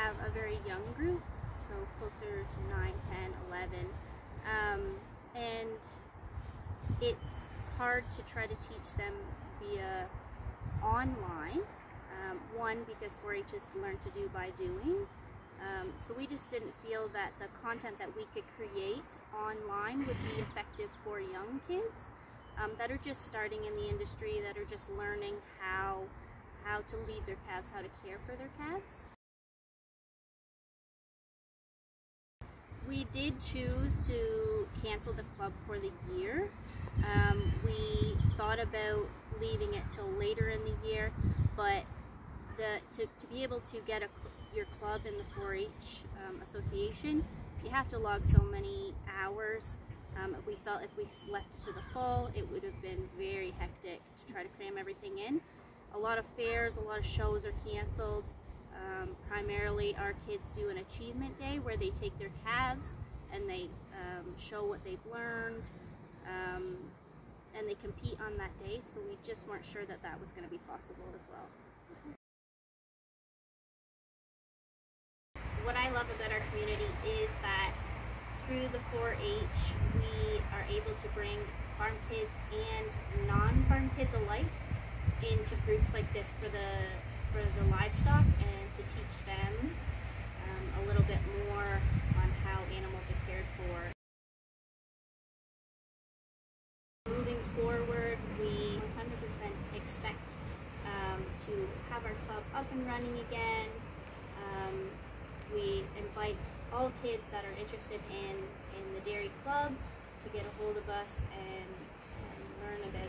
have a very young group, so closer to 9, 10, 11. Um, and it's hard to try to teach them via online. Um, one, because 4-H is learn to do by doing. Um, so we just didn't feel that the content that we could create online would be effective for young kids um, that are just starting in the industry, that are just learning how how to lead their calves, how to care for their calves. We did choose to cancel the club for the year. Um, we thought about leaving it till later in the year, but the to, to be able to get a, your club in the 4-H um, association, you have to log so many hours. Um, we felt if we left it to the fall, it would have been very hectic to try to cram everything in. A lot of fairs, a lot of shows are canceled. Um, primarily, our kids do an achievement day where they take their calves and they um, show what they've learned um, and they compete on that day. So we just weren't sure that that was going to be possible as well. What I love about our community is that through the 4-H, we are able to bring farm kids and non-farm kids alike into groups like this for the for the livestock and to teach them um, a little bit more on how animals are cared for. Moving forward, we 100% expect um, to have our club up and running again. Um, we invite all kids that are interested in, in the dairy club to get a hold of us and, and learn about